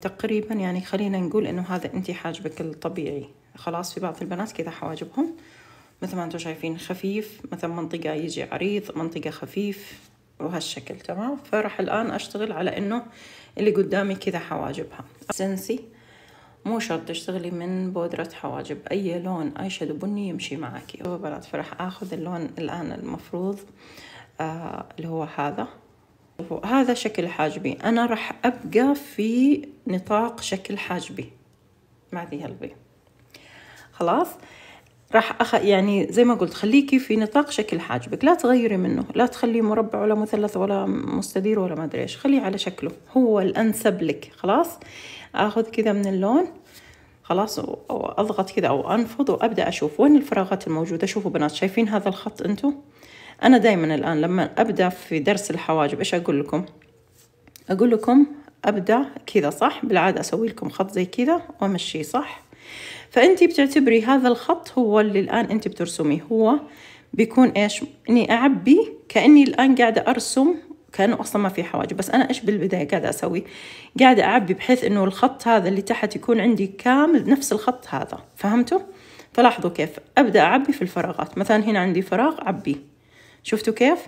تقريبا يعني خلينا نقول إنه هذا انت حاجبك الطبيعي خلاص في بعض البنات كذا حواجبهم. مثل ما أنتم شايفين خفيف مثلا منطقة يجي عريض منطقة خفيف وهالشكل تمام؟ فراح الآن أشتغل على إنه اللي قدامي كذا حواجبها. سنسي مو شرط تشتغلي من بودرة حواجب. أي لون أي شادو بني يمشي معاكي بنات فراح أخذ اللون الآن المفروض آه اللي هو هذا. هذا شكل حاجبي. أنا راح أبقى في نطاق شكل حاجبي. مع ذي قلبي خلاص؟ راح أخ... يعني زي ما قلت خليكي في نطاق شكل حاجبك. لا تغيري منه. لا تخليه مربع ولا مثلث ولا مستدير ولا ما أدري إيش. خليه على شكله. هو الأنسب لك. خلاص؟ آخذ كذا من اللون. خلاص؟ وأضغط كذا أو أنفض وأبدأ أشوف. وين الفراغات الموجودة؟ شوفوا بنات شايفين هذا الخط أنتم أنا دائما الآن لما أبدأ في درس الحواجب إيش أقول لكم؟ أقول لكم أبدأ كذا صح؟ بالعادة أسوي لكم خط زي كذا وامشيه صح؟ فانت بتعتبري هذا الخط هو اللي الآن انت بترسميه. هو بيكون إيش؟ إني أعبي كأني الآن قاعدة أرسم كأنه أصلا ما في حواجب. بس أنا إيش بالبداية قاعدة أسوي؟ قاعدة أعبي بحيث إنه الخط هذا اللي تحت يكون عندي كامل نفس الخط هذا. فهمتوا؟ فلاحظوا كيف؟ أبدأ أعبي في الفراغات. مثلا هنا عندي فراغ عبي شفتوا كيف؟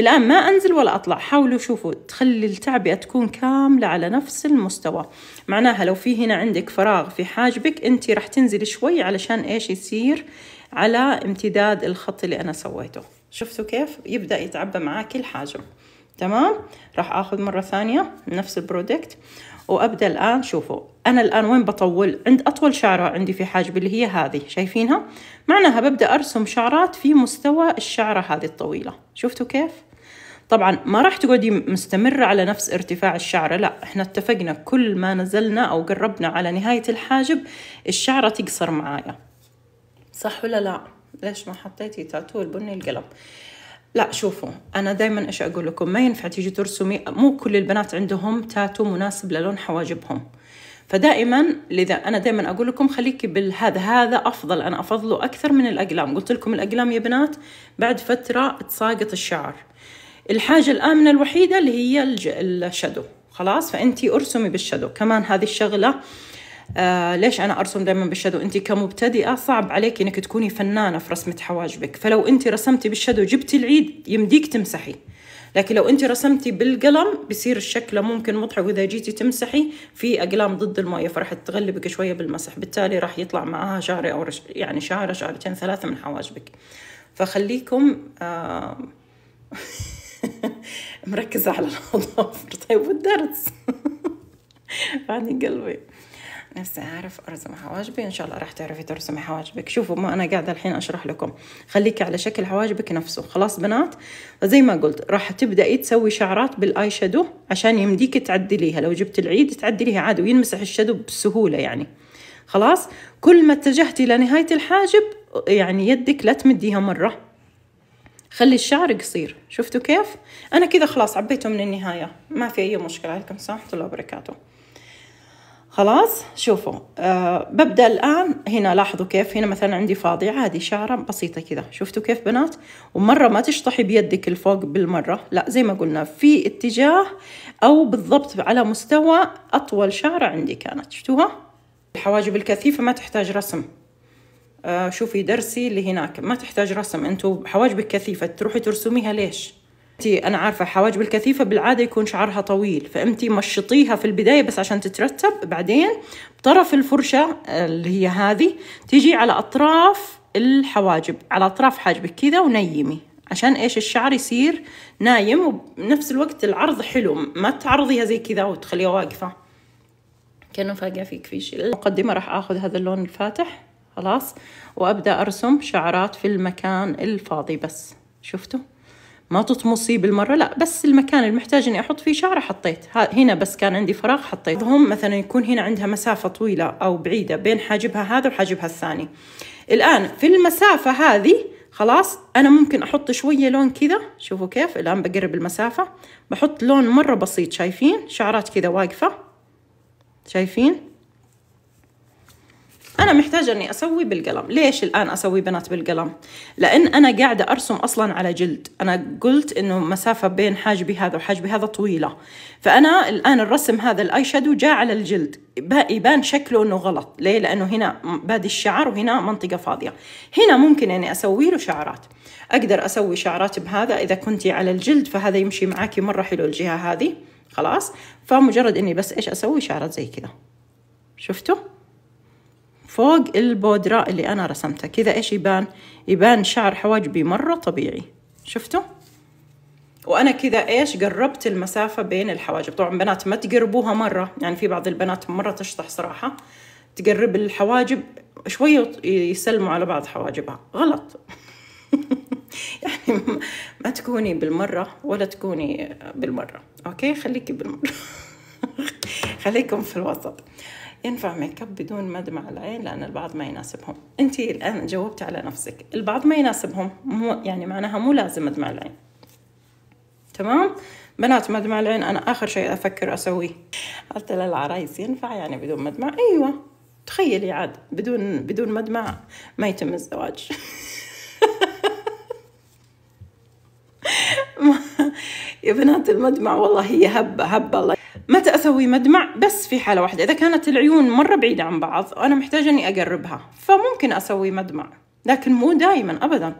الآن ما أنزل ولا أطلع حاولوا شوفوا تخلي التعبئة تكون كاملة على نفس المستوى معناها لو في هنا عندك فراغ في حاجبك أنت راح تنزلي شوي علشان إيش يصير على امتداد الخط اللي أنا سويته شفتوا كيف؟ يبدأ يتعبى معاك الحاجب تمام؟ راح آخذ مرة ثانية نفس البرودكت وأبدأ الآن شوفوا أنا الآن وين بطول؟ عند أطول شعرة عندي في حاجبي اللي هي هذه شايفينها؟ معناها ببدأ أرسم شعرات في مستوى الشعرة هذه الطويلة. شفتوا كيف؟ طبعا ما راح تقعدي مستمرة على نفس ارتفاع الشعرة لا إحنا اتفقنا كل ما نزلنا أو قربنا على نهاية الحاجب الشعرة تقصر معايا. صح ولا لا؟ ليش ما حطيتي تاتو البني القلم؟ لا شوفوا أنا دائما إيش أقول لكم؟ ما ينفع تيجي ترسمي مو كل البنات عندهم تاتو مناسب للون حواجبهم. فدائما لذا أنا دائما أقول لكم خليكي بالهذا هذا أفضل أنا أفضله أكثر من الأقلام. قلت لكم الأقلام يا بنات بعد فترة تساقط الشعر. الحاجة الآمنة الوحيدة اللي هي ال shadow خلاص؟ فأنتي أرسمي بال shadow. كمان هذه الشغلة آه ليش أنا أرسم دائما بال shadow؟ انت كمبتدئة صعب عليك إنك تكوني فنانة في رسمة حواجبك. فلو انت رسمتي بال shadow جبتي العيد يمديك تمسحي. لكن لو انت رسمتي بالقلم بيصير الشكل ممكن مضحك وإذا جيتي تمسحي في أقلام ضد الموية فراح تغلبك شوية بالمسح. بالتالي راح يطلع معاها شعره أو رش... يعني شعره شعرتين ثلاثة من حواجبك. فخليكم آه مركزة على الأظافر طيب والدرس؟ بعدين قلبي. نفسي أعرف أرسم حواجبي إن شاء الله راح تعرفي ترسمي حواجبك. شوفوا ما أنا قاعدة الحين أشرح لكم. خليكي على شكل حواجبك نفسه. خلاص بنات؟ فزي ما قلت راح تبدأي تسوي شعرات بال eye shadow عشان يمديك تعدليها. لو جبت العيد تعدليها عادي وينمسح ال shadow بسهولة يعني. خلاص؟ كل ما اتجهتي لنهاية الحاجب يعني يدك لا تمديها مرة. خلي الشعر قصير. شفتوا كيف؟ أنا كذا خلاص عبيته من النهاية. ما في أي مشكلة. عليكم السلام ورحمة الله وبركاته. خلاص شوفوا أه ببدأ الآن هنا لاحظوا كيف؟ هنا مثلا عندي فاضي عادي شعرة بسيطة كذا شفتوا كيف بنات؟ ومرة ما تشطحي بيدك الفوق بالمرة لا زي ما قلنا في اتجاه أو بالضبط على مستوى أطول شعرة عندي كانت شفتوها؟ الحواجب الكثيفة ما تحتاج رسم. آه شوفي درسي اللي هناك ما تحتاج رسم أنتوا حواجبك كثيفة تروحي ترسميها ليش؟ أنا عارفة حواجب الكثيفة بالعادة يكون شعرها طويل فأنتي مشطيها في البداية بس عشان تترتب بعدين بطرف الفرشة اللي هي هذه تيجي على أطراف الحواجب على أطراف حاجبك كذا ونيمي عشان إيش؟ الشعر يصير نايم وبنفس الوقت العرض حلو ما تعرضيها زي كذا وتخليها واقفة. كأنه فاقع فيك في شيء. المقدمة راح آخذ هذا اللون الفاتح خلاص وأبدأ أرسم شعرات في المكان الفاضي بس. شفتوا؟ ما تطمسي بالمرة. لا بس المكان المحتاج إني أحط فيه شعرة حطيت. هنا بس كان عندي فراغ حطيت. هم مثلا يكون هنا عندها مسافة طويلة أو بعيدة بين حاجبها هذا وحاجبها الثاني. الآن في المسافة هذه خلاص أنا ممكن أحط شوية لون كذا. شوفوا كيف الآن بقرب المسافة. بحط لون مرة بسيط شايفين؟ شعرات كذا واقفة. شايفين؟ أنا محتاجة إني أسوي بالقلم. ليش الآن أسوي بنات بالقلم؟ لأن أنا قاعدة أرسم أصلا على جلد. أنا قلت إنه مسافة بين حاجبي هذا وحاجبي هذا طويلة. فأنا الآن الرسم هذا الاي شادو جاء على الجلد. يبان شكله إنه غلط. ليه؟ لأنه هنا بادي الشعر وهنا منطقة فاضية. هنا ممكن إني أسوي له شعرات أقدر أسوي شعرات بهذا إذا كنتي على الجلد فهذا يمشي معاكي مرة حلو الجهة هذه. خلاص؟ فمجرد إني بس إيش أسوي؟ شعرات زي كذا. شفتوا؟ فوق البودرة اللي أنا رسمتها. كذا إيش يبان؟ يبان شعر حواجبي مرة طبيعي. شفتوا؟ وأنا كذا إيش قربت المسافة بين الحواجب. طبعا بنات ما تقربوها مرة. يعني في بعض البنات مرة تشطح صراحة. تقرب الحواجب شوية يسلموا على بعض حواجبها. غلط. يعني ما تكوني بالمرة ولا تكوني بالمرة. okay؟ خليكي بالمرة. خليكم في الوسط. ينفع ميك اب بدون مدمع العين لأن البعض ما يناسبهم. انت الآن جاوبت على نفسك. البعض ما يناسبهم مو يعني معناها مو لازم مدمع العين. تمام؟ بنات مدمع العين أنا آخر شيء أفكر أسويه. حتى للعرايس ينفع؟ يعني بدون مدمع أيوه. تخيلي عاد بدون بدون مدمع ما يتم الزواج. يا بنات المدمع والله هي هبة هبة الله متى أسوي مدمع؟ بس في حالة واحدة. إذا كانت العيون مرة بعيدة عن بعض وأنا محتاجة إني أقربها فممكن أسوي مدمع. لكن مو دائما أبدا.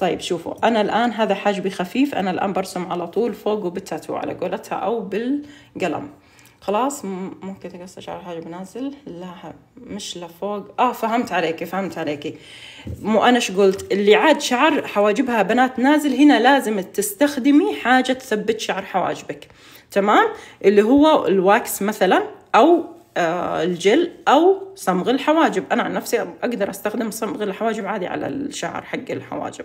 طيب شوفوا أنا الآن هذا حاجبي خفيف أنا الآن برسم على طول فوقه بالتاتو على قولتها أو بالقلم. خلاص ممكن تقص شعر حاجة بنازل؟ لا مش لفوق. آه فهمت عليكي فهمت عليكي. مو أنا إيش قلت؟ اللي عاد شعر حواجبها بنات نازل هنا لازم تستخدمي حاجة تثبت شعر حواجبك. تمام؟ اللي هو الواكس مثلا أو الجل أو صمغ الحواجب. أنا عن نفسي أقدر أستخدم صمغ الحواجب عادي على الشعر حق الحواجب.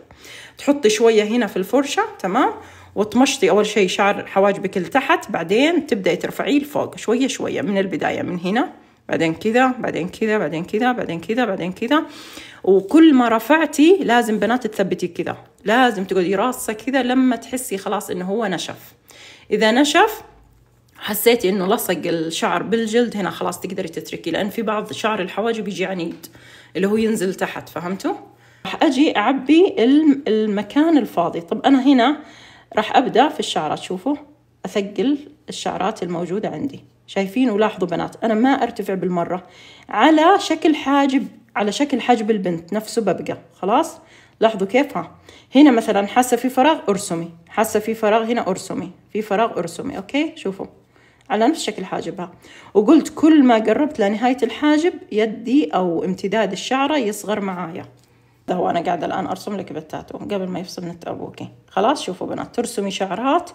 تحطي شوية هنا في الفرشة تمام؟ وتمشطي أول شيء شعر حواجبك لتحت بعدين تبدأي ترفعيه لفوق. شوية شوية من البداية من هنا بعدين كذا بعدين كذا بعدين كذا بعدين كذا بعدين كذا. وكل ما رفعتي لازم بنات تثبتي كذا. لازم تقعدي راسة كذا لما تحسي خلاص إنه هو نشف. إذا نشف حسيتي إنه لصق الشعر بالجلد هنا خلاص تقدري تتركي لأن في بعض شعر الحواجب يجي عنيد اللي هو ينزل تحت فهمتوا؟ راح أجي أعبي المكان الفاضي. طب أنا هنا راح أبدأ في الشعرات شوفوا أثقل الشعرات الموجودة عندي. شايفين ولاحظوا بنات أنا ما أرتفع بالمرة على شكل حاجب على شكل حاجب البنت نفسه ببقى خلاص؟ لاحظوا كيف؟ ها هنا مثلا حاسة في فراغ أرسمي. حاسة في فراغ هنا أرسمي. في فراغ أرسمي أوكي؟ شوفوا. على نفس شكل حاجبها. وقلت كل ما قربت لنهاية الحاجب يدي أو امتداد الشعرة يصغر معايا. ده هو أنا قاعدة الآن أرسم لك بالتاتو قبل ما يفصل نت أبوكي. خلاص شوفوا بنات ترسمي شعرات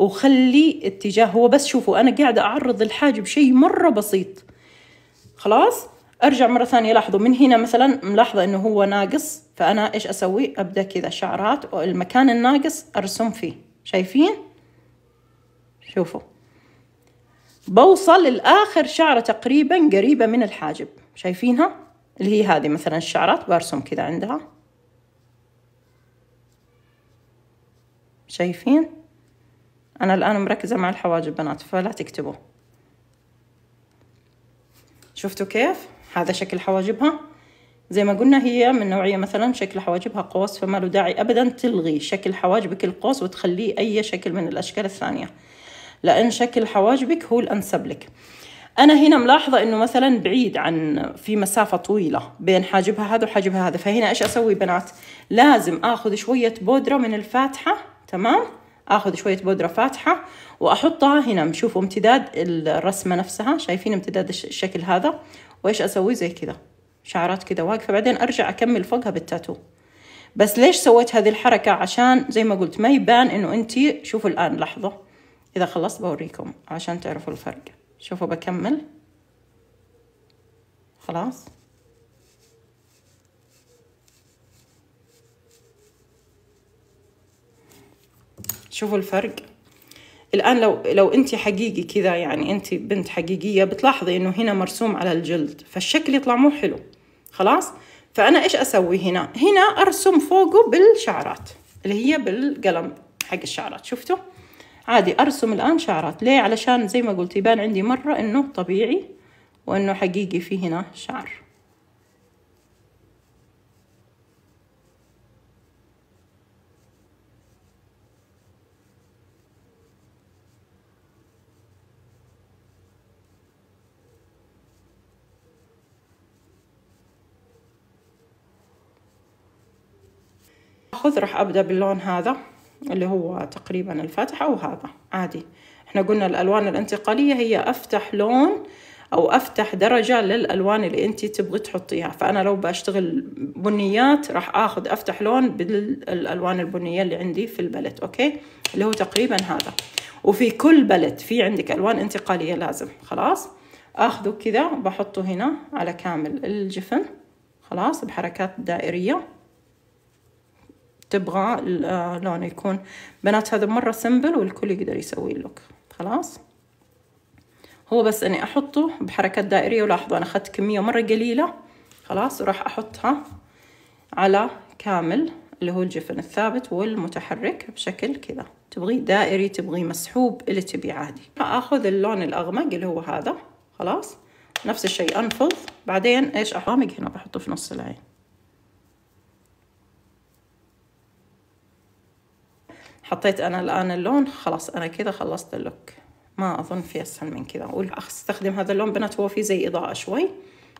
وخلي اتجاه هو بس شوفوا أنا قاعدة أعرض الحاجب شيء مرة بسيط. خلاص؟ أرجع مرة ثانية لاحظوا من هنا مثلا ملاحظة إنه هو ناقص فأنا إيش أسوي؟ أبدأ كذا شعرات والمكان الناقص أرسم فيه. شايفين؟ شوفوا. بوصل لآخر شعرة تقريبا قريبة من الحاجب. شايفينها؟ اللي هي هذه مثلا الشعرات. برسم كذا عندها. شايفين؟ أنا الآن مركزة مع الحواجب بنات فلا تكتبوا. شفتوا كيف؟ هذا شكل حواجبها. زي ما قلنا هي من نوعية مثلا شكل حواجبها قوس فما له داعي أبدا تلغي شكل حواجبك القوس وتخليه أي شكل من الأشكال الثانية. لأن شكل حواجبك هو الأنسب لك. أنا هنا ملاحظة إنه مثلا بعيد عن في مسافة طويلة بين حاجبها هذا وحاجبها هذا فهنا إيش أسوي بنات؟ لازم آخذ شوية بودرة من الفاتحة تمام؟ آخذ شوية بودرة فاتحة وأحطها هنا. شوفوا امتداد الرسمة نفسها شايفين امتداد الشكل هذا؟ وإيش أسوي؟ زي كذا شعرات كذا واقفة. بعدين أرجع أكمل فوقها بالتاتو. بس ليش سويت هذه الحركة؟ عشان زي ما قلت ما يبان إنه انت شوفوا الآن لحظة. إذا خلصت بوريكم عشان تعرفوا الفرق. شوفوا بكمل. خلاص؟ شوفوا الفرق. الآن لو لو أنت حقيقي كذا يعني أنت بنت حقيقية بتلاحظي إنه هنا مرسوم على الجلد فالشكل يطلع مو حلو. خلاص؟ فأنا إيش أسوي هنا؟ هنا أرسم فوقه بالشعرات اللي هي بالقلم حق الشعرات. شفتوا؟ عادي أرسم الآن شعرات. ليه؟ علشان زي ما قلت يبان عندي مرة إنه طبيعي وإنه حقيقي في هنا شعر. أخذ راح أبدأ باللون هذا. اللي هو تقريبا الفتح أو هذا عادي. إحنا قلنا الألوان الانتقالية هي أفتح لون أو أفتح درجة للألوان اللي أنت تبغي تحطيها. فأنا لو بشتغل بنيات راح آخذ أفتح لون بالألوان البنية اللي عندي في البلت أوكي؟ اللي هو تقريبا هذا. وفي كل بلد في عندك ألوان انتقالية لازم خلاص؟ آخذه كذا بحطه هنا على كامل الجفن خلاص؟ بحركات دائرية. تبغى لونه يكون بنات هذا مرة سمبل والكل يقدر يسوي اللوك خلاص؟ هو بس إني أحطه بحركات دائرية ولاحظوا أنا أخذت كمية مرة قليلة. خلاص وراح أحطها على كامل اللي هو الجفن الثابت والمتحرك بشكل كذا. تبغيه دائري تبغيه مسحوب اللي تبي عادي. أخذ اللون الأغمق اللي هو هذا. خلاص؟ نفس الشيء أنفض. بعدين إيش احامق هنا بحطه في نص العين. حطيت أنا الآن اللون خلاص أنا كذا خلصت اللوك. ما أظن في أسهل من كذا. أستخدم هذا اللون. بنات هو فيه زي إضاءة شوي.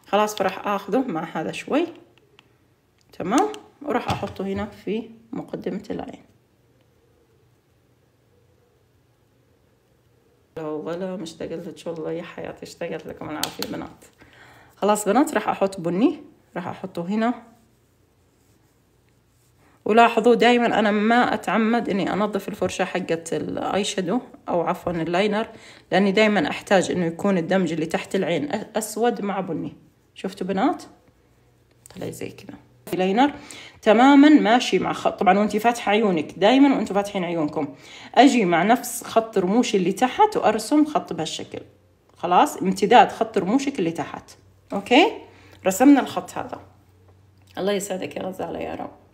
خلاص فراح أخذه مع هذا شوي. تمام؟ وراح أحطه هنا في مقدمة العين. ولا مشتاقة لك والله. يا حياتي اشتقت لكم العافية بنات. خلاص بنات راح أحط بني. راح أحطه هنا. ولاحظوا دائما أنا ما أتعمد إني أنظف الفرشة حقت ال eye shadow أو عفوا ال liner لأني دائما أحتاج إنه يكون الدمج اللي تحت العين أسود مع بني. شفتوا بنات؟ طلع زي كذا. liner. تماما ماشي مع خط. طبعا وانت فاتحة عيونك. دائما وأنتم فاتحين عيونكم. أجي مع نفس خط رموشي اللي تحت وأرسم خط بهالشكل. خلاص؟ امتداد خط رموشك اللي تحت. أوكي؟ رسمنا الخط هذا. الله يسعدك يا غزالة يا رب.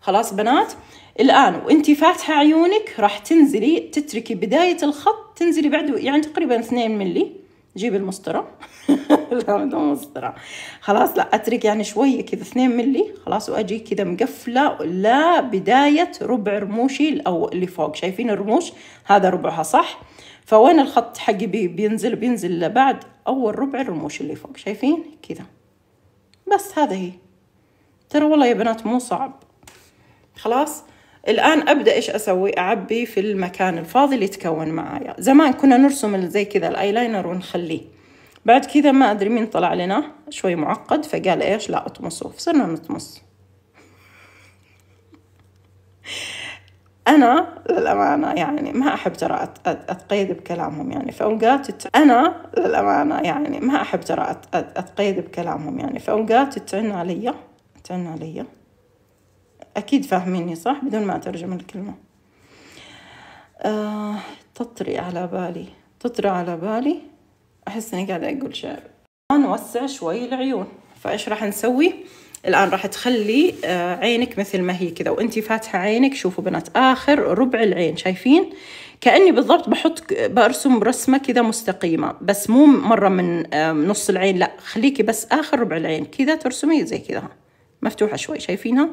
خلاص بنات؟ الآن وإنتي فاتحة عيونك راح تنزلي تتركي بداية الخط تنزلي بعده يعني تقريبا اثنين ملي. جيبي المسطرة. لا مو مسطرة. خلاص لا أترك يعني شوية كذا اثنين ملي. خلاص وأجي كذا مقفلة لا بداية ربع رموشي الأول اللي فوق. شايفين الرموش؟ هذا ربعها صح. فوين الخط حقي بينزل بينزل بعد أول ربع الرموش اللي فوق. شايفين؟ كذا. بس هذا هي. ترى والله يا بنات مو صعب. خلاص؟ الآن أبدأ إيش أسوي؟ أعبي في المكان الفاضي اللي يتكون معايا. زمان كنا نرسم زي كذا الأيلاينر ونخليه. بعد كذا ما أدري مين طلع لنا. شوي معقد. فقال إيش؟ لا أطمسوه فصرنا نطمس. أنا للأمانة يعني ما أحب ترى أتقيد بكلامهم يعني. في أوقات أنا للأمانة يعني ما أحب ترى أتقيد بكلامهم يعني. في أوقات تعن علي تعن علي أكيد فاهميني صح؟ بدون ما أترجم الكلمة. آه تطري على بالي تطري على بالي. أحس إني قاعدة أقول شعر نوسع شوي العيون. فإيش راح نسوي؟ الآن راح تخلي آه عينك مثل ما هي كذا. وأنتي فاتحة عينك شوفوا بنات آخر ربع العين شايفين؟ كأني بالضبط بحط برسم رسمة كذا مستقيمة. بس مو مرة من نص العين لا. خليكي بس آخر ربع العين. كذا ترسمي زي كذا. مفتوحة شوي شايفينها؟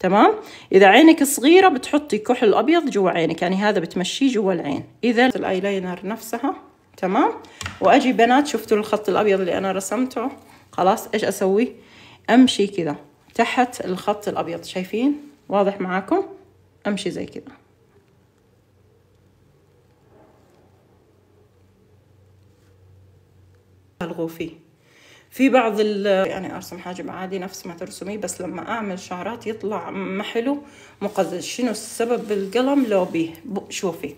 تمام؟ إذا عينك صغيرة بتحطي كحل أبيض جوا عينك يعني هذا بتمشيه جوا العين. إذا الأيلاينر نفسها تمام؟ وأجي بنات شفتوا الخط الأبيض اللي أنا رسمته؟ خلاص إيش أسوي؟ أمشي كذا تحت الخط الأبيض شايفين؟ واضح معاكم؟ أمشي زي كذا. ألغوا فيه. في بعض يعني أرسم حاجب عادي نفس ما ترسميه بس لما أعمل شعرات يطلع ما حلو مقزز. شنو السبب بالقلم؟ لو بيه. شوفي.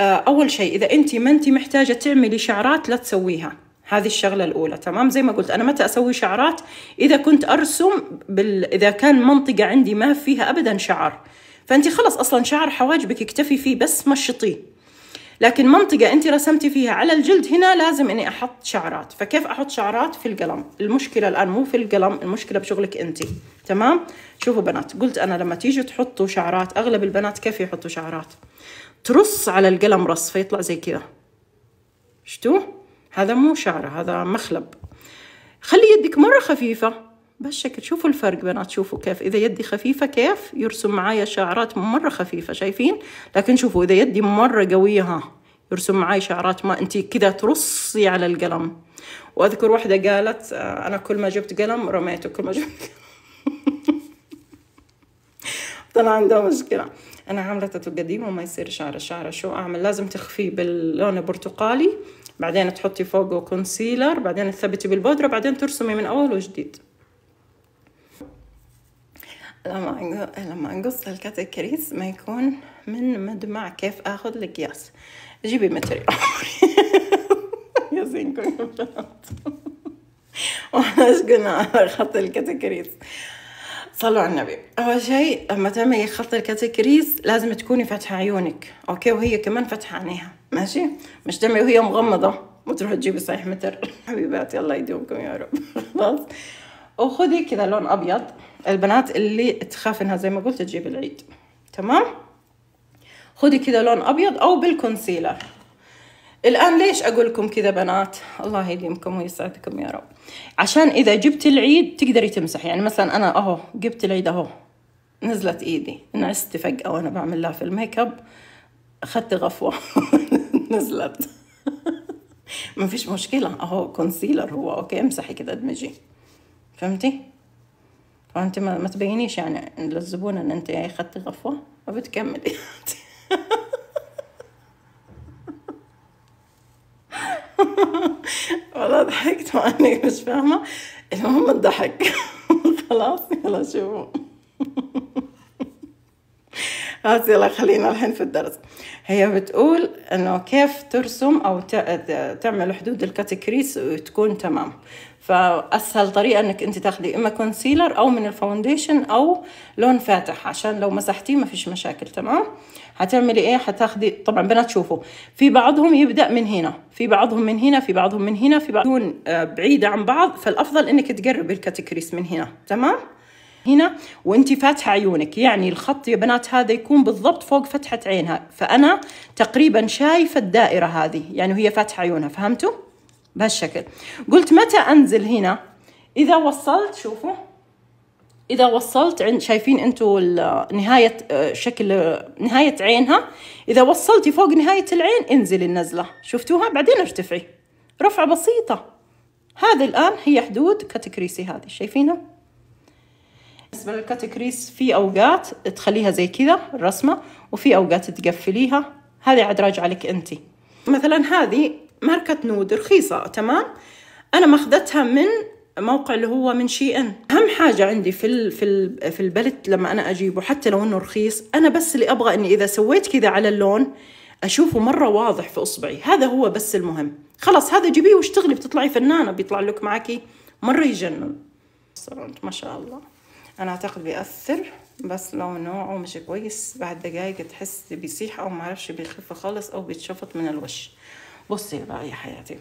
آه، أول شيء إذا أنت ما أنت محتاجة تعملي شعرات لا تسويها. هذه الشغلة الأولى. تمام؟ زي ما قلت أنا متى أسوي شعرات؟ إذا كنت أرسم بال... إذا كان منطقة عندي ما فيها أبدا شعر. فأنت خلص أصلا شعر حواجبك اكتفي فيه بس مشطيه. لكن منطقة أنت رسمتي فيها على الجلد هنا لازم إني أحط شعرات. فكيف أحط شعرات في القلم؟ المشكلة الآن مو في القلم المشكلة بشغلك أنت. تمام؟ شوفوا بنات قلت أنا لما تيجي تحطوا شعرات أغلب البنات كيف يحطوا شعرات؟ ترص على القلم رص فيطلع زي كذا. شتو هذا مو شعر هذا مخلب. خلي يدك مرة خفيفة. بهالشكل شوفوا الفرق بنات شوفوا كيف. إذا يدي خفيفة كيف؟ يرسم معايا شعرات مرة خفيفة شايفين؟ لكن شوفوا إذا يدي مرة قوية ها يرسم معاي شعرات ما أنت كذا ترصي على القلم. وأذكر واحدة قالت آه، أنا كل ما جبت قلم رميته كل ما جبت طلع عنده مشكلة. أنا عاملة تاتو قديم وما يصير شعره شعره شو أعمل؟ لازم تخفيه باللون البرتقالي بعدين تحطي فوقه concealer بعدين تثبتي بالبودرة بعدين ترسمي من أول وجديد. لما لما نقص ال cut crease ما يكون من مدمع كيف آخذ القياس. جيبي متر يا زين كل وإحنا إيش قلنا؟ على خط ال cut crease صلوا على النبي. أول شيء لما تعملي خط ال cut crease لازم تكوني فاتحة عيونك. okay؟ وهي كمان فاتحة عينيها. ماشي؟ مش تعملي وهي مغمضة. وتروحي تجيبي صحيح متر. حبيباتي الله يدومكم يا رب. خلاص. وخذي كذا لون أبيض. البنات اللي تخاف إنها زي ما قلت تجيب العيد. تمام؟ خذي كذا لون أبيض أو بال concealer. الآن ليش أقول لكم كذا بنات؟ الله يديمكم ويسعدكم يا رب. عشان إذا جبت العيد تقدري تمسحي. يعني مثلا أنا أهو جبت العيد أهو. نزلت إيدي. نعست فجاه وأنا بعمل لها في الميك اب أخذت غفوة. نزلت. ما فيش مشكلة. أهو concealer هو. okay امسحي كذا ادمجي فهمتي؟ فأنت ما, ما تبينيش يعني للزبون إن أنت اخذتي غفوة وبتكملي والله ضحكت ماني مش فاهمة المهم الضحك. خلاص يلا شوفوا. خلاص يلا خلينا الحين في الدرس. هي بتقول إنه كيف ترسم أو تعمل حدود ال cut crease وتكون تمام. فأسهل طريقة إنك أنت تاخذي إما concealer أو من ال foundation أو لون فاتح عشان لو مسحتيه ما فيش مشاكل تمام؟ هتعملي إيه؟ هتاخذي طبعا بنات شوفوا في بعضهم يبدأ من هنا في بعضهم من هنا في بعضهم من هنا في بعضهم بعيده عن بعض فالأفضل إنك تقربي ال cut crease من هنا تمام؟ هنا وانت فاتحة عيونك. يعني الخط يا بنات هذا يكون بالضبط فوق فتحة عينها. فأنا تقريبا شايفة الدائرة هذه. يعني وهي فاتحة عيونها فهمتوا؟ بهالشكل. قلت متى أنزل هنا؟ إذا وصلت شوفوا. إذا وصلت عند شايفين أنتوا نهاية شكل نهاية عينها؟ إذا وصلتي فوق نهاية العين انزلي النزلة. شفتوها؟ بعدين ارتفعي. رفعة بسيطة. هذه الآن هي حدود كاتكريسي هذه. شايفينها؟ بالنسبة للكاتكريس في أوقات تخليها زي كذا الرسمة وفي أوقات تقفليها. هذه عاد راجعة لك أنت. مثلا هذه ماركة نود رخيصة تمام؟ أنا ماخذتها من موقع اللي هو من شي إن. أهم حاجة عندي في ال في ال في البلت لما أنا أجيبه حتى لو إنه رخيص أنا بس اللي أبغى إني إذا سويت كذا على اللون أشوفه مرة واضح في إصبعي. هذا هو بس المهم. خلاص هذا جيبيه واشتغلي بتطلعي فنانة بيطلع لك معاكي مرة يجنن. ما شاء الله. أنا أعتقد بيأثر بس لو نوعه مش كويس بعد دقايق تحس بيسيح أو معرفش بيخف خالص أو بيتشفط من الوش. بصي بقى يا حياتي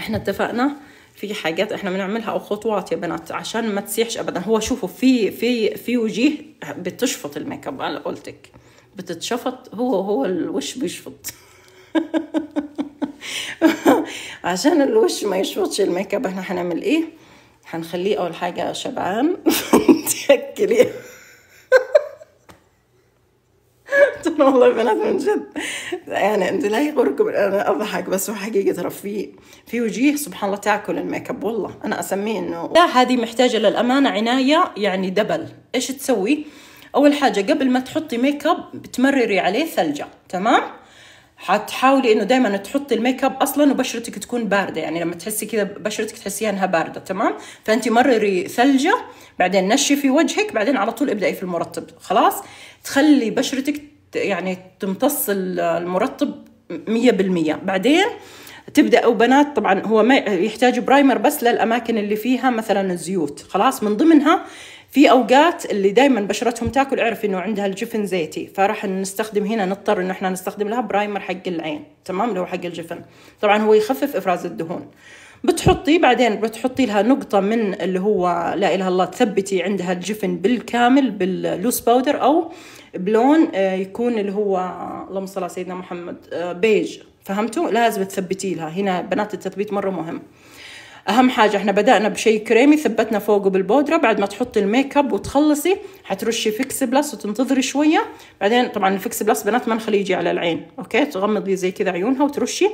إحنا اتفقنا في حاجات إحنا بنعملها أو خطوات يا بنات عشان ما تسيحش ابدا. هو شوفوا في في في وجيه بتشفط الميك اب أنا قلتك بتتشفط هو هو الوش بيشفط. عشان الوش ما يشفطش الميك اب إحنا هنعمل إيه؟ هنخليه أول حاجة شبعان. تأكليه. والله يا بنات من جد. يعني أنت لا يغركم أنا أضحك بس هو حقيقه ترى في في وجيه سبحان الله تأكل الميك اب والله. أنا أسميه إنه لا هذه محتاجة للأمانة عناية يعني double. إيش تسوي؟ أول حاجة قبل ما تحطي ميك اب تمرري عليه ثلجة تمام؟ حتحاولي إنه دائما تحطي الميك أب أصلا وبشرتك تكون باردة. يعني لما تحسي كذا بشرتك تحسيها إنها باردة تمام؟ فانت مرري ثلجة بعدين نشفي وجهك بعدين على طول ابدأي في المرطب. خلاص؟ تخلي بشرتك يعني تمتص المرطب مية بالمية. بعدين تبدأ بنات طبعا هو ما يحتاج primer بس للأماكن اللي فيها مثلا الزيوت. خلاص؟ من ضمنها في أوقات اللي دائما بشرتهم تاكل اعرف إنه عندها الجفن زيتي فراح نستخدم هنا نضطر انه إحنا نستخدم لها primer حق العين تمام؟ اللي هو حق الجفن. طبعا هو يخفف إفراز الدهون. بتحطي بعدين بتحطي لها نقطة من اللي هو لا إله الله تثبتي عندها الجفن بالكامل بال loose powder أو بلون يكون اللي هو اللهم صل على سيدنا محمد بيج فهمتوا؟ لازم تثبتي لها. هنا بنات التثبيت مرة مهم. أهم حاجة إحنا بدأنا بشيء كريمي ثبتنا فوقه بالبودرة بعد ما تحطي الميك اب وتخلصي حترشي Fix Plus وتنتظري شوية. بعدين طبعا ال Fix Plus بنات ما نخليه يجي على العين أوكي؟ تغمضي زي كذا عيونها وترشي.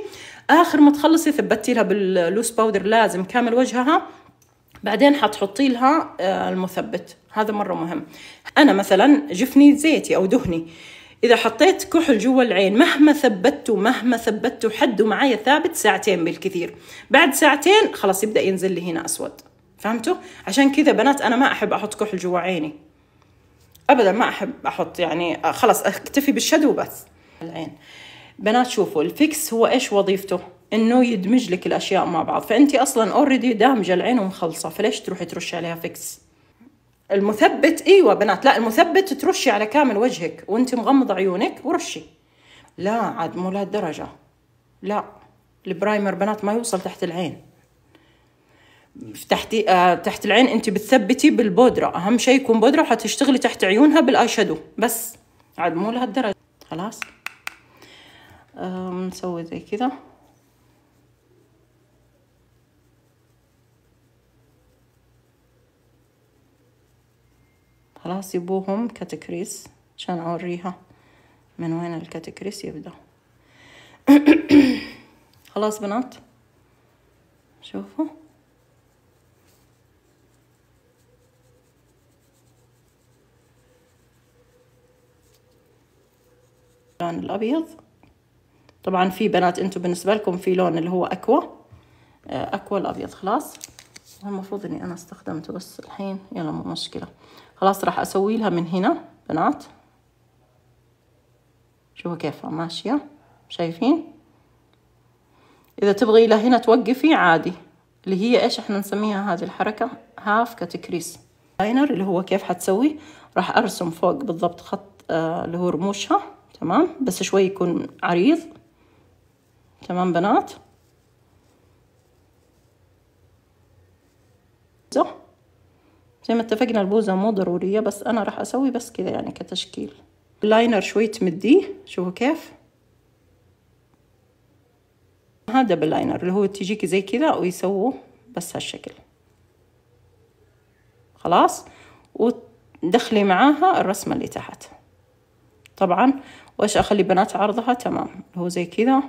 آخر ما تخلصي ثبتي لها باللوس باودر لازم كامل وجهها. بعدين حتحطي لها آه، المثبت. هذا مرة مهم. أنا مثلا جفني زيتي أو دهني. إذا حطيت كحل جوا العين مهما ثبته مهما ثبته حده معايا ثابت ساعتين بالكثير. بعد ساعتين خلاص يبدأ ينزل لي هنا أسود. فهمتوا؟ عشان كذا بنات أنا ما أحب أحط كحل جوا عيني. أبدا ما أحب أحط يعني خلاص أكتفي بالشدو بس. العين. بنات شوفوا ال Fix هو إيش وظيفته؟ إنه يدمج لك الأشياء مع بعض. فانت أصلا already دامجة العين ومخلصة فليش تروحي ترشي عليها Fix؟ المثبت إيوه بنات لا المثبت ترشي على كامل وجهك وأنت مغمضه عيونك ورشي. لا عاد مو لهالدرجه لا ال primer بنات ما يوصل تحت العين. تحت آه تحت العين أنت بتثبتي بالبودرة. أهم شيء يكون بودرة وحتشتغلي تحت عيونها بال eye shadow بس. عاد مو لهالدرجه خلاص. نسوي زي كذا. خلاص يبوهم كاتكريس. عشان أوريها من وين الكاتكريس يبدأ. خلاص بنات. شوفوا. اللون الأبيض. طبعا في بنات أنتم بالنسبة لكم في لون اللي هو Aqua. آه، Aqua الأبيض خلاص. المفروض إني أنا استخدمته بس الحين يلا مو مشكلة. خلاص راح أسوي لها من هنا بنات. شوفوا كيف ماشية. شايفين؟ إذا تبغي إلى هنا توقفي عادي. اللي هي إيش إحنا نسميها هذه الحركة؟ half cut crease liner اللي هو كيف حتسوي؟ راح أرسم فوق بالضبط خط آه اللي هو رموشها تمام؟ بس شوي يكون عريض. تمام بنات؟ زي ما اتفقنا البوزة مو ضرورية بس أنا راح أسوي بس كذا يعني كتشكيل. ال liner شوي تمديه شوفوا كيف. هذا بال liner اللي هو تجيكي زي كذا ويسووا بس هالشكل. خلاص؟ ودخلي معاها الرسمة اللي تحت. طبعا وإيش أخلي بنات عرضها؟ تمام. هو زي كذا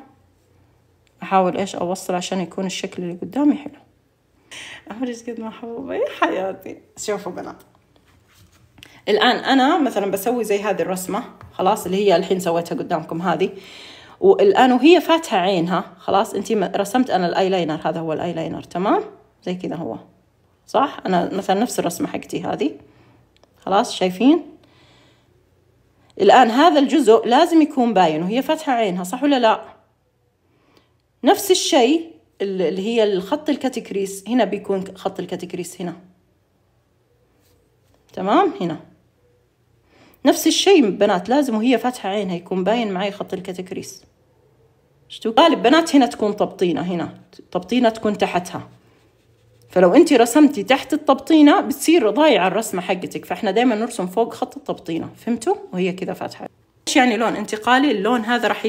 أحاول إيش أوصل عشان يكون الشكل اللي قدامي حلو. أحرج قد محبوبة يا حياتي. شوفوا بنات. الآن أنا مثلا بسوي زي هذه الرسمة خلاص اللي هي الحين سويتها قدامكم هذه. والآن وهي فاتحة عينها خلاص أنت رسمت أنا الأيلاينر هذا هو الأيلاينر تمام؟ زي كذا هو. صح؟ أنا مثلا نفس الرسمة حقتي هذه. خلاص شايفين؟ الآن هذا الجزء لازم يكون باين وهي فاتحة عينها صح ولا لا؟ نفس الشيء اللي هي الخط ال cut crease. هنا بيكون خط ال cut crease هنا. تمام؟ هنا. نفس الشيء بنات لازم وهي فاتحة عينها يكون باين معي خط ال cut crease. شتو غالب بنات هنا تكون طبطينة هنا. طبطينة تكون تحتها. فلو انت رسمتي تحت الطبطينة بتصير ضايعة الرسمة حقتك. فاحنا دايما نرسم فوق خط الطبطينة. فهمتوا؟ وهي كذا فاتحة. إيش يعني لون انتقالي؟ اللون هذا راح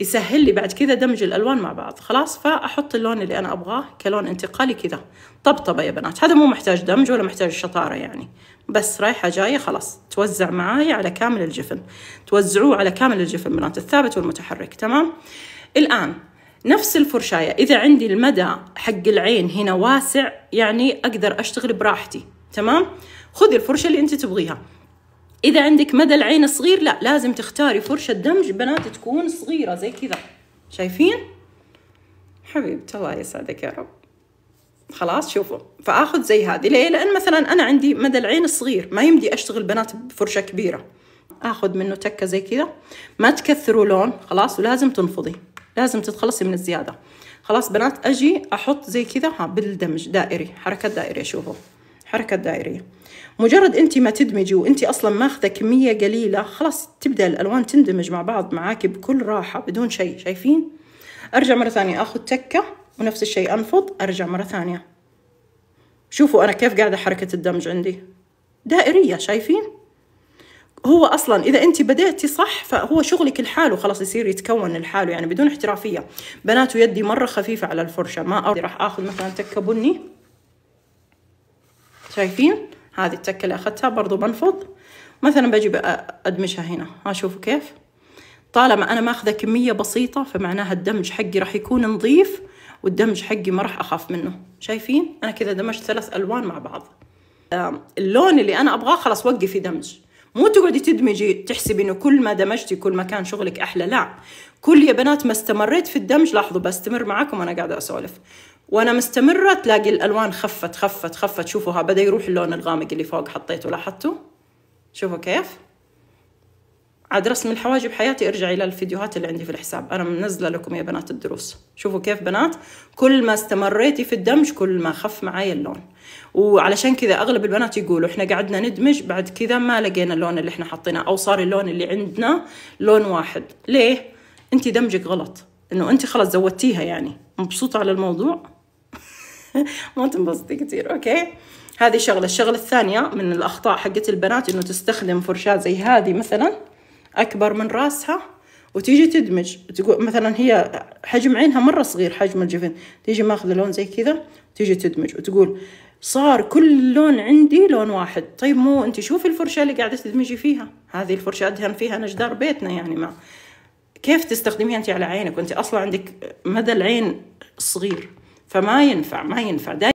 يسهل لي بعد كذا دمج الألوان مع بعض. خلاص فأحط اللون اللي أنا أبغاه كلون انتقالي كذا. طبطبة يا بنات. هذا مو محتاج دمج ولا محتاج شطارة يعني. بس رايحة جاية خلاص. توزع معايا على كامل الجفن. توزعوه على كامل الجفن بنات الثابت والمتحرك. تمام؟ الآن نفس الفرشاية. إذا عندي المدى حق العين هنا واسع يعني أقدر أشتغل براحتي. تمام؟ خذي الفرشة اللي أنت تبغيها. إذا عندك مدى العين صغير لا لازم تختاري فرشة دمج بنات تكون صغيرة زي كذا. شايفين؟ حبيبتي الله يسعدك يا رب. خلاص شوفوا فآخذ زي هذه. ليه؟ لأن مثلا أنا عندي مدى العين صغير ما يمدي أشتغل بنات بفرشة كبيرة. آخذ منه تكة زي كذا. ما تكثروا لون خلاص ولازم تنفضي. لازم تتخلصي من الزيادة. خلاص بنات أجي أحط زي كذا بالدمج دائري حركة دائريه شوفوا. حركة دائرية. مجرد أنت ما تدمجي وأنت أصلا ماخذة كمية قليلة خلاص تبدأ الألوان تندمج مع بعض معاكي بكل راحة بدون شيء شايفين؟ أرجع مرة ثانية آخذ تكة ونفس الشيء أنفض أرجع مرة ثانية. شوفوا أنا كيف قاعدة حركة الدمج عندي. دائرية شايفين؟ هو أصلا إذا أنت بديتي صح فهو شغلك لحاله خلاص يصير يتكون لحاله يعني بدون احترافية. بنات يدي مرة خفيفة على الفرشة ما راح آخذ مثلا تكة بني. شايفين؟ هذه التكة اللي أخذتها برضو بنفض. مثلا بجي أدمجها هنا. ها شوفوا كيف. طالما أنا ماخذة كمية بسيطة فمعناها الدمج حقي راح يكون نظيف والدمج حقي ما راح أخاف منه. شايفين؟ أنا كذا دمجت ثلاث ألوان مع بعض. اللون اللي أنا أبغاه خلاص وقفي دمج. مو تقعدي تدمجي تحسبي إنه كل ما دمجتي كل ما كان شغلك أحلى. لا. كل يا بنات ما استمريت في الدمج لاحظوا بستمر معاكم وأنا قاعدة أسولف. وأنا مستمرة تلاقي الألوان خفت خفت خفت. شوفوا ها بدأ يروح اللون الغامق اللي فوق حطيته لاحظتوا؟ شوفوا كيف؟ عاد رسم الحواجب حياتي ارجعي إلى الفيديوهات اللي عندي في الحساب. أنا منزلة لكم يا بنات الدروس. شوفوا كيف بنات كل ما استمريتي في الدمج كل ما خف معايا اللون. وعلشان كذا أغلب البنات يقولوا إحنا قعدنا ندمج بعد كذا ما لقينا اللون اللي إحنا حطيناه أو صار اللون اللي عندنا لون واحد. ليه؟ انت دمجك غلط. إنه انت خلاص زودتيها يعني. مبسوطة على الموضوع؟ ما تنبسطي كثير أوكي؟ هذه شغلة. الشغلة الثانية من الأخطاء حقت البنات إنه تستخدم فرشاة زي هذه مثلا أكبر من راسها وتيجي تدمج. تقول مثلا هي حجم عينها مرة صغير حجم الجفن. تيجي ماخذه لون زي كذا تيجي تدمج وتقول صار كل لون عندي لون واحد. طيب مو أنت شوفي الفرشاة اللي قاعدة تدمجي فيها. هذه الفرشاة أدهن فيها نجدار بيتنا يعني ما. كيف تستخدميها أنت على عينك؟ وأنت أصلا عندك مدى العين صغير. فما ينفع ما ينفع.